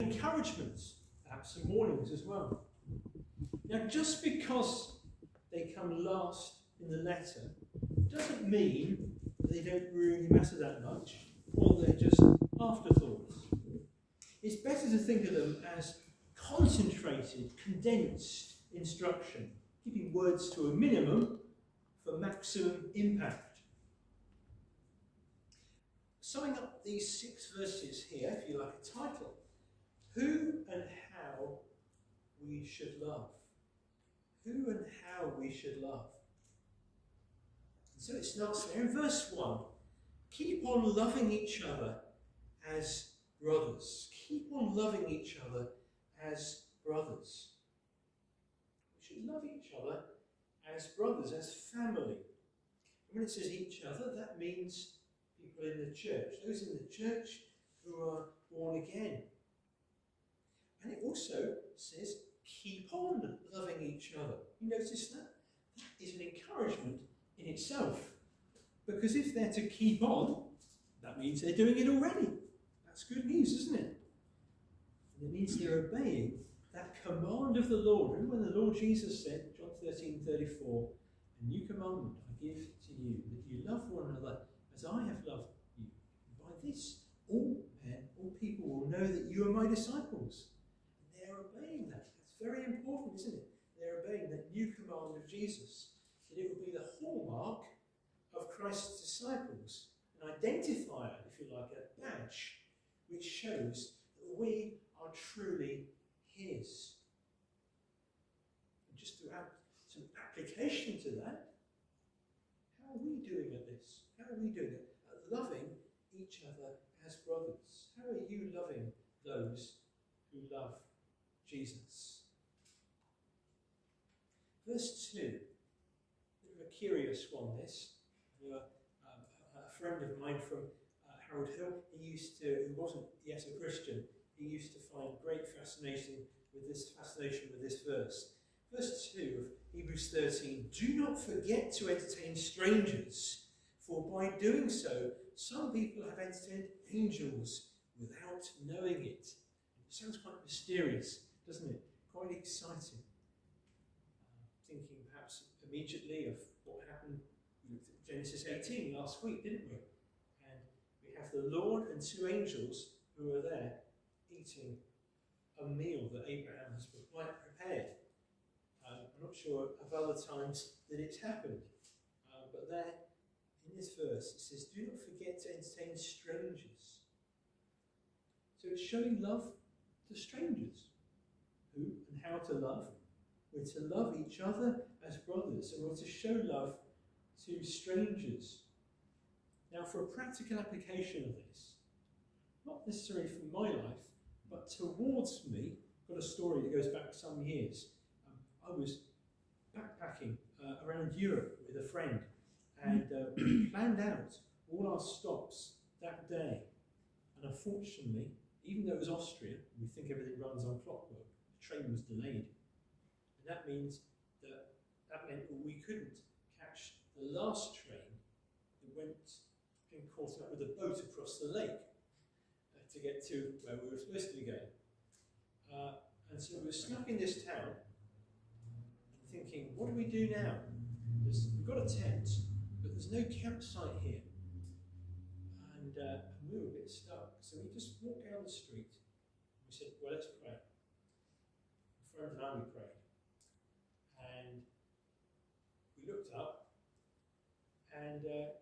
encouragements, perhaps some warnings as well. Now, just because they come last in the letter doesn't mean they don't really matter that much or they're just afterthoughts. It's better to think of them as concentrated, condensed instruction, keeping words to a minimum for maximum impact. Summing up these six verses here, if you like a title, who and how we should love. Who and how we should love. And so it starts there in verse 1. Keep on loving each other as brothers. Keep on loving each other as brothers. We should love each other as brothers, as family. And when it says each other, that means people in the church, those in the church who are born again. And it also says, keep on loving each other. You notice that? That is an encouragement in itself. Because if they're to keep on, that means they're doing it already. That's good news, isn't it? And it means they're obeying that command of the Lord. Remember when the Lord Jesus said, John 13 34, A new commandment I give to you, that you love one another as I have loved you. And by this, all men, all people will know that you are my disciples. And they're obeying that. That's very important, isn't it? They're obeying that new command of Jesus, that it will be the hallmark of Christ's disciples, an identifier, if you like, a badge, which shows that we are truly his. And just to add some application to that, how are we doing at this? How are we doing it? At loving each other as brothers. How are you loving those who love Jesus? Verse 2, a bit of a curious one, this. Uh, a friend of mine from uh, Harold Hill, he used to, who wasn't yet a Christian, he used to find great fascination with this fascination with this verse. Verse 2 of Hebrews 13 Do not forget to entertain strangers, for by doing so, some people have entertained angels without knowing it. It sounds quite mysterious, doesn't it? Quite exciting. Immediately of what happened Genesis 18 last week, didn't we? And we have the Lord and two angels who are there eating a meal that Abraham has prepared. Um, I'm not sure of other times that it's happened, uh, but there in this verse it says, Do not forget to entertain strangers. So it's showing love to strangers. Who and how to love? We're to love each other as brothers, to show love to strangers. Now, for a practical application of this, not necessarily for my life, but towards me, I've got a story that goes back some years. Um, I was backpacking uh, around Europe with a friend, and uh, we planned out all our stops that day. And unfortunately, even though it was Austria, we think everything runs on clockwork, the train was delayed. And that means that meant we couldn't catch the last train that went and caught up with a boat across the lake to get to where we were supposed to be going. Uh, and so we were stuck in this town, thinking, what do we do now? There's, we've got a tent, but there's no campsite here. And, uh, we were a bit stuck. So we just walked down the street. We said, well, let's pray. My friend and I, we prayed. And we looked up, and uh,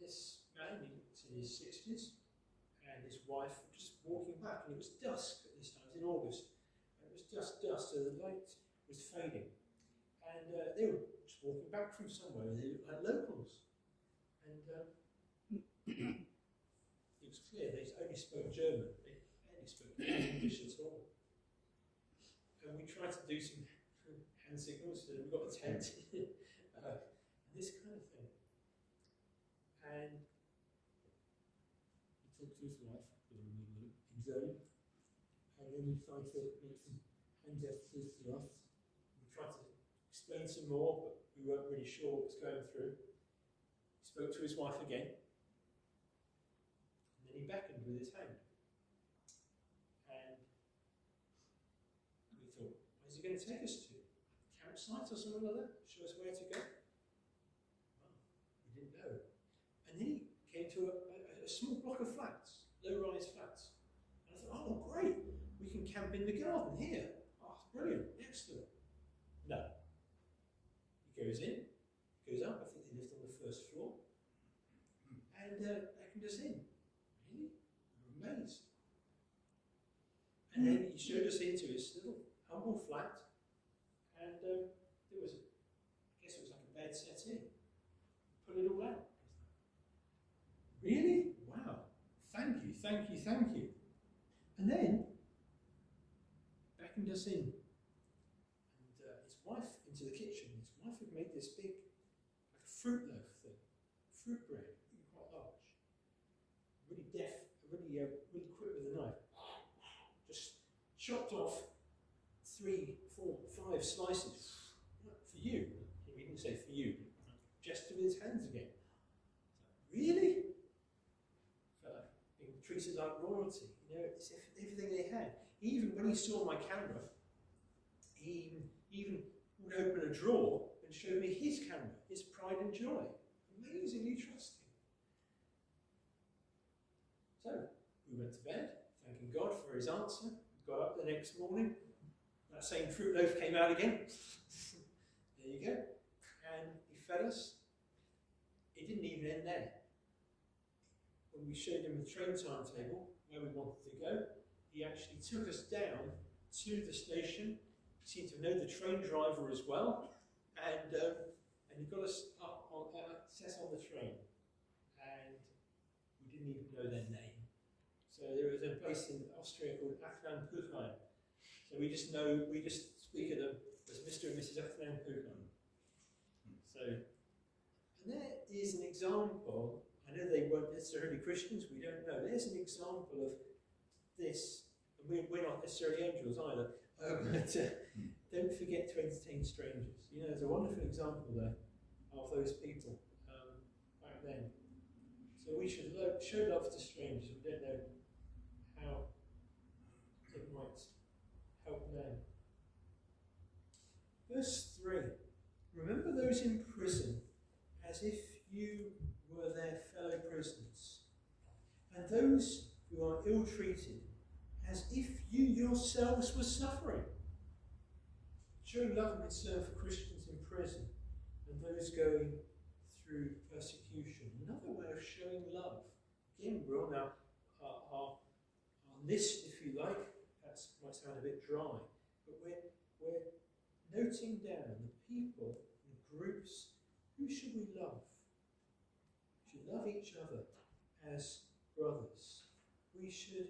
this man, he's in his 60s, and his wife were just walking back, and it was dusk at this time, it was in August, and it was just dusk, so the light was fading. And uh, they were just walking back from somewhere, and they looked like locals. And um, it was clear they only spoke German, they only spoke English at all. And we tried to do some hand signals, so we've got a tent, uh, this kind of thing. And he talked to his wife, German, and then he tried to make some hand gestures to us. We tried to explain some more, but we weren't really sure what was going through. He spoke to his wife again, and then he beckoned with his hand. And we thought, where's he going to take us to? Campsite or something like that? Show us where to go? Well, we didn't know. And then he came to a, a, a small block of flats, low-rise flats. And I thought, oh, great, we can camp in the garden here. Oh, brilliant, excellent. No. He goes in, goes up, I think they lived on the first floor, and uh, beckoned us in. Really? Were amazed. And then he showed us into his little humble flat, and um, there was, I guess it was like a bed set in. Put it all out. Really? Wow. Thank you, thank you, thank you. And then beckoned us in. And uh, his wife into the kitchen. His wife had made this big, like a fruit loaf thing, fruit bread, quite large. Really deft, really, uh, really quick with a knife Just chopped off three, four, five slices for you. He didn't say for you, just with his hands again. Really? Treated like royalty. You know, it's everything they had. Even when he saw my camera, he even would open a drawer and show me his camera, his pride and joy. Amazingly trusting. So, we went to bed, thanking God for his answer. Got up the next morning, that same fruit loaf came out again. there you go. And he fed us. It didn't even end there. When we showed him the train timetable, where we wanted to go, he actually took us down to the station. He seemed to know the train driver as well. And, um, and he got us up on, uh, set on the train. And we didn't even know their name. So there is a place in Austria called Attnang-Puchheim. So we just know, we just speak of them as Mr. and Mrs. Attnang-Puchheim. So, and there is an example, I know they weren't necessarily Christians, we don't know. There's an example of this, we're, we're not necessarily angels either, uh, but uh, don't forget to entertain strangers. You know, there's a wonderful example there of those people um, back then. So we should lo show love to strangers. We don't know how it might help them. Verse 3 Remember those in prison as if you were their fellow prisoners, those who are ill treated as if you yourselves were suffering. Showing love and for Christians in prison and those going through persecution. Another way of showing love. Again, we're on our, our, our list, if you like. That might sound a bit dry, but we're, we're noting down the people and groups. Who should we love? We should love each other as brothers. We should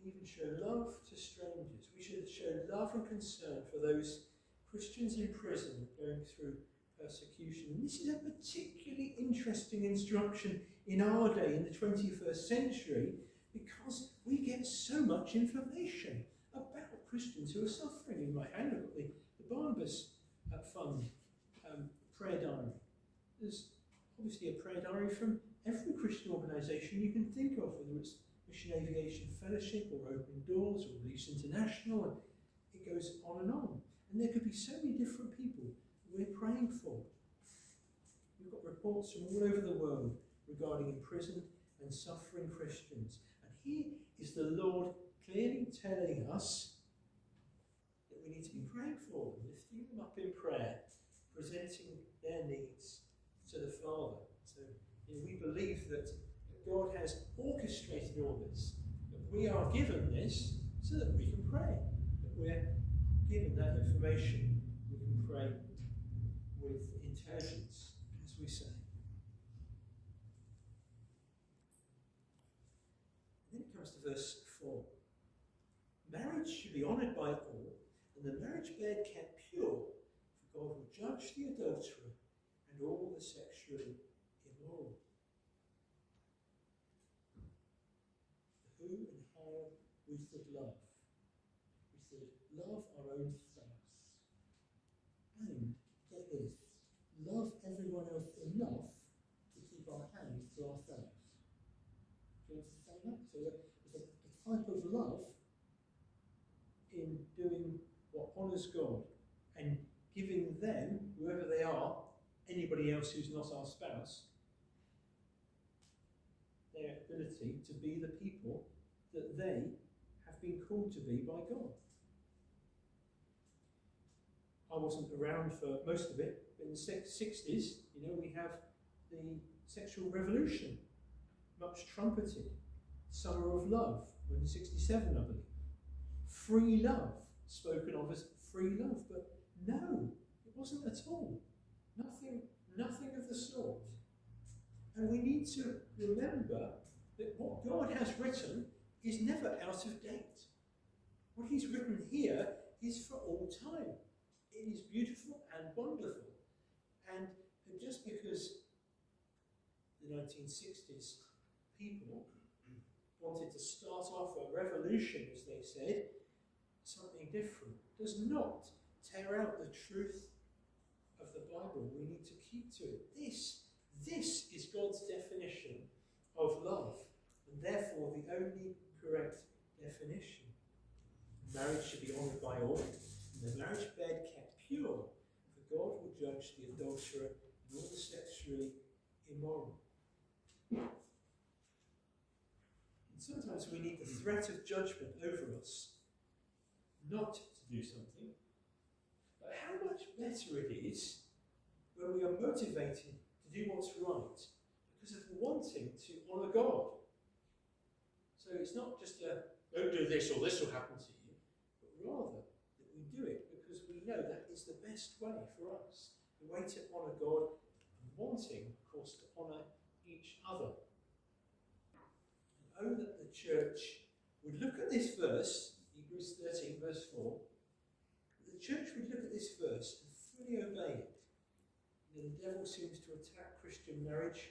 even show love to strangers. We should show love and concern for those Christians in prison going through persecution. This is a particularly interesting instruction in our day, in the 21st century, because we get so much information about Christians who are suffering. In my hand, I've got the, the Barnabas uh, Fund um, prayer diary. There's obviously a prayer diary from every Christian organisation you can think of, whether it's Mission Aviation Fellowship or Open Doors or Release International, it goes on and on. And there could be so many different people we're praying for. We've got reports from all over the world regarding imprisoned and suffering Christians. And here is the Lord clearly telling us that we need to be praying for them, lifting them up in prayer, presenting their needs to the Father. So you know, we believe that God has orchestrated all this, that we are given this so that we can pray, that we're given that information, we can pray with intelligence, as we say. Then it comes to verse 4. Marriage should be honoured by all, and the marriage bed kept pure, for God will judge the adulterer all the sexually immoral. Who and how we should love. We should love our own selves. And get this, love everyone else enough to keep our hands to ourselves. Do you understand that? So it's a, a type of love in doing what honours God and giving them, whoever they are, anybody else who's not our spouse, their ability to be the people that they have been called to be by God. I wasn't around for most of it, in the 60s, you know, we have the sexual revolution, much trumpeted. Summer of Love, when 67, I believe. Free love, spoken of as free love, but no, it wasn't at all. Nothing, nothing of the sort. And we need to remember that what God has written is never out of date. What He's written here is for all time. It is beautiful and wonderful. And just because the 1960s people wanted to start off a revolution, as they said, something different, does not tear out the truth of the Bible. We need to keep to it. This, this is God's definition of love, and therefore the only correct definition. Marriage should be honoured by all, and the marriage bed kept pure, for God will judge the adulterer and all the sexually immoral. And sometimes we need the threat of judgment over us not to do something, better it is when we are motivated to do what's right because of wanting to honour God. So it's not just a don't do this or this will happen to you, but rather that we do it because we know that is the best way for us. The way to honour God and wanting, of course, to honour each other. And oh, that the church would look at this verse, Hebrews 13, verse 4, the church would look at this verse obey it. The devil seems to attack Christian marriage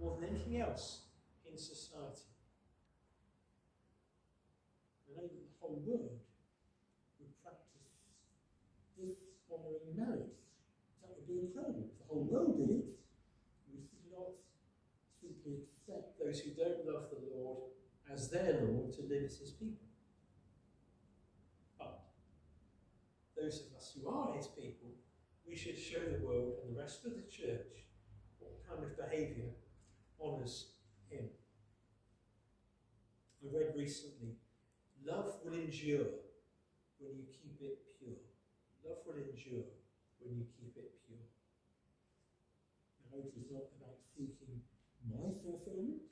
more than anything else in society. The whole world would practice this honouring marriage. That would be incredible. If the whole world did it, we should not simply accept those who don't love the Lord as their Lord to live as his people. But those of us who are his people, we should show the world and the rest of the church what kind of behaviour honours him. I read recently, love will endure when you keep it pure. Love will endure when you keep it pure. Marriage is not about seeking my fulfillment.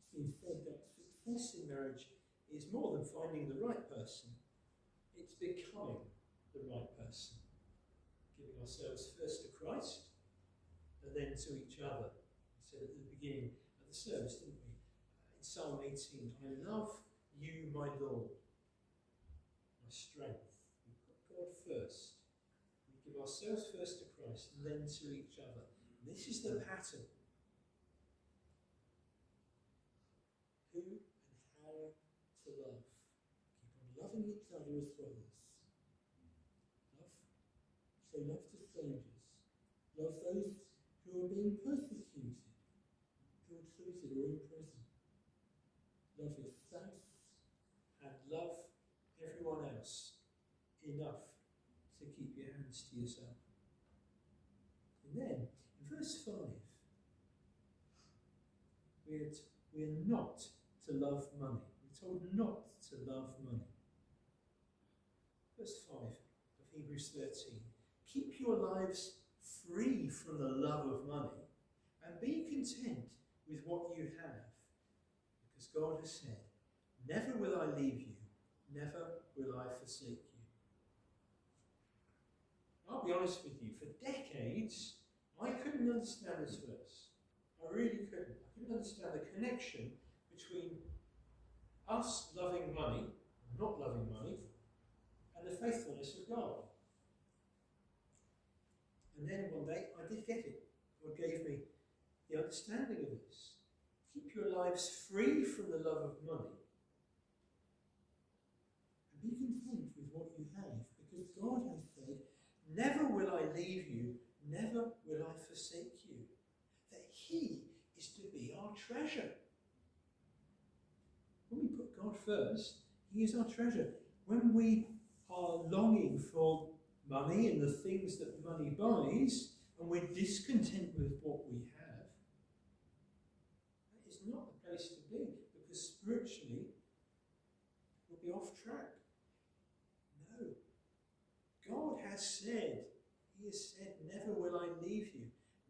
It's been said that success in marriage is more than finding the right person, it's becoming the right person. Giving ourselves first to Christ and then to each other. We said at the beginning of the service, didn't we? Uh, in Psalm 18, I love you, my Lord, my strength. We put God first. We give ourselves first to Christ and then to each other. This is the pattern. Who and how to love. Keep on loving each other as brothers. Love. Love to strangers. Love those who are being persecuted, treated or in prison. Love your and love everyone else enough to keep your hands to yourself. And then, in verse 5, we're, we're not to love money. We're told not to love money. Verse 5 of Hebrews 13 Keep your lives free from the love of money and be content with what you have. Because God has said, Never will I leave you, never will I forsake you. I'll be honest with you, for decades, I couldn't understand this verse. I really couldn't. I couldn't understand the connection between us loving money, not loving money, and the faithfulness of God. And then one day I did get it. God gave me the understanding of this. Keep your lives free from the love of money. And be content with what you have, because God has said, Never will I leave you, never will I forsake you. That He is to be our treasure. When we put God first, He is our treasure. when we are longing for money and the things that money buys, and we're discontent with what we have, that is not the place to be because spiritually we'll be off track. No. God has said, He has said, Never will I leave you,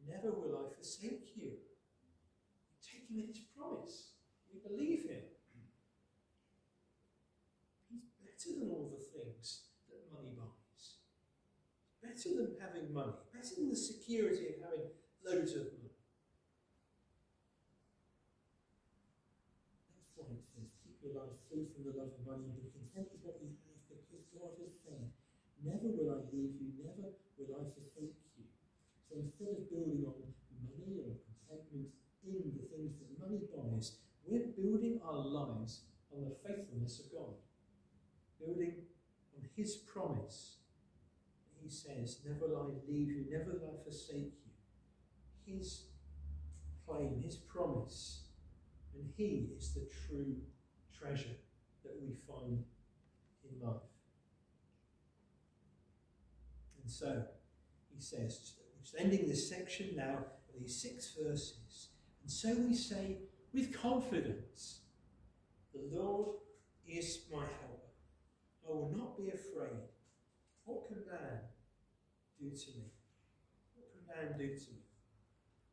never will I forsake you. Take Him at His promise. We believe Him. He's better than all the things that money buys. Better than having money, better than the security of having loads of money. That's why it says, keep your life free from the love of money and be content with what you have, because God has said, Never will I leave you, never will I forsake you. So instead of building on money or contentment in the things that money buys, we're building our lives on the faithfulness of God, building on His promise. Says, Never will I leave you, never will I forsake you. His claim, His promise, and He is the true treasure that we find in life. And so, he says, we're ending this section now, these six verses. And so we say with confidence, The Lord is my helper. I will not be afraid. What can man do to me? What can man do to me?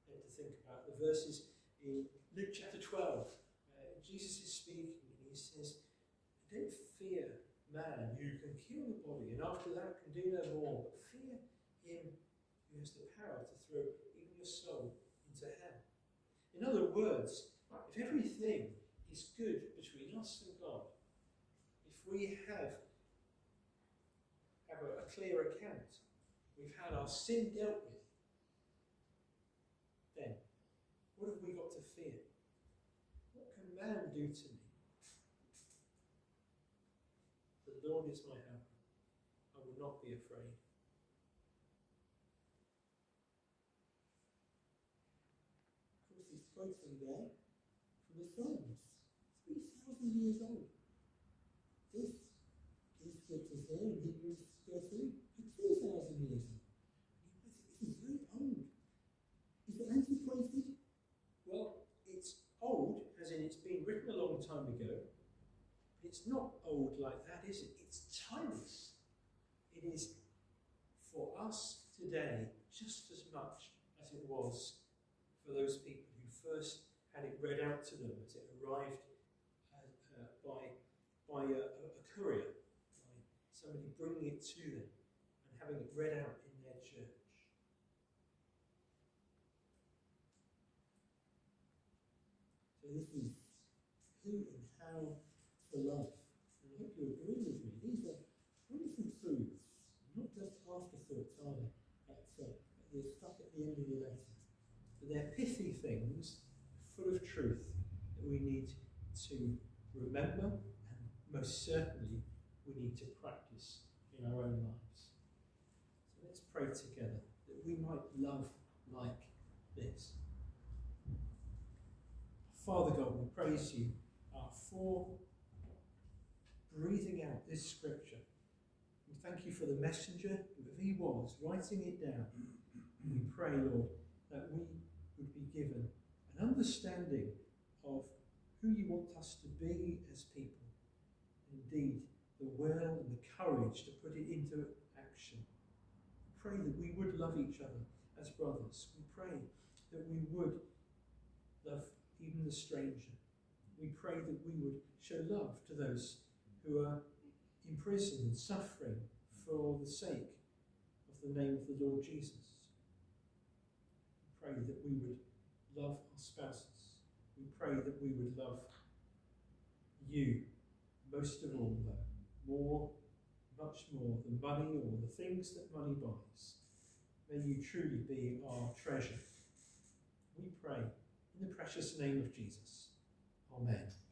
And to think about the verses in Luke chapter 12. Uh, Jesus is speaking and he says, Don't fear man who can kill the body and after that can do no more, but fear him who has the power to throw even your soul into hell. In other words, if everything is good between us and God, if we have, have a, a clear account, had our sin dealt with, then what have we got to fear? What can man do to me? The Lord is my helper. I will not be afraid. Of course, he's quoting there from the Psalms, 3,000 years old. This is scriptures here in Hebrews 13 are 2,000 years old. This is very old. Is it antiquated? Well, it's old, as in it's been written a long time ago, it's not old like that, is it? It's timeless. It is for us today just as much as it was for those people who first had it read out to them as it arrived uh, uh, by, by a, a, courier, by somebody bringing it to them and having it read out in their church. So this is who and how for life. And I hope you agree with me. These are wonderful truths, not just afterthoughts, are they? At, uh, the stuff at the end of your letter. But they're pithy things, full of truth, that we need to remember, and most certainly we need to practice in our own lives. So let's pray together that we might love like this. Father God, we praise you uh, for breathing out this scripture. We thank you for the messenger, whoever he was, writing it down. We pray, Lord, that we would be given an understanding of who you want us to be as people. Indeed, the will and the courage to put it into action. Pray that we would love each other as brothers. We pray that we would love even the stranger. We pray that we would show love to those who are imprisoned and suffering for the sake of the name of the Lord Jesus. We pray that we would love our spouses. We pray that we would love you most of all, though, more, much more than money or the things that money buys. May you truly be our treasure. We pray in the precious name of Jesus. Amen.